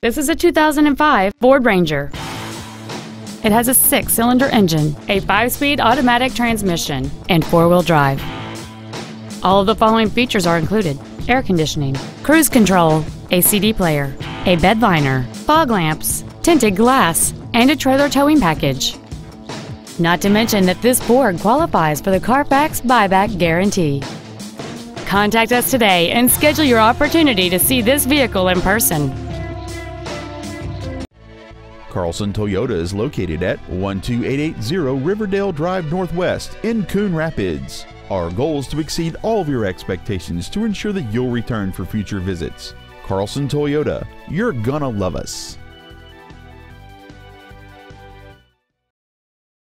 This is a 2005 Ford Ranger. It has a six-cylinder engine, a five-speed automatic transmission, and four-wheel drive. All of the following features are included. Air conditioning, cruise control, a CD player, a bed liner, fog lamps, tinted glass, and a trailer towing package. Not to mention that this Ford qualifies for the Carfax buyback guarantee. Contact us today and schedule your opportunity to see this vehicle in person. Carlson Toyota is located at 12880 Riverdale Drive Northwest in Coon Rapids. Our goal is to exceed all of your expectations to ensure that you'll return for future visits. Carlson Toyota, you're gonna love us.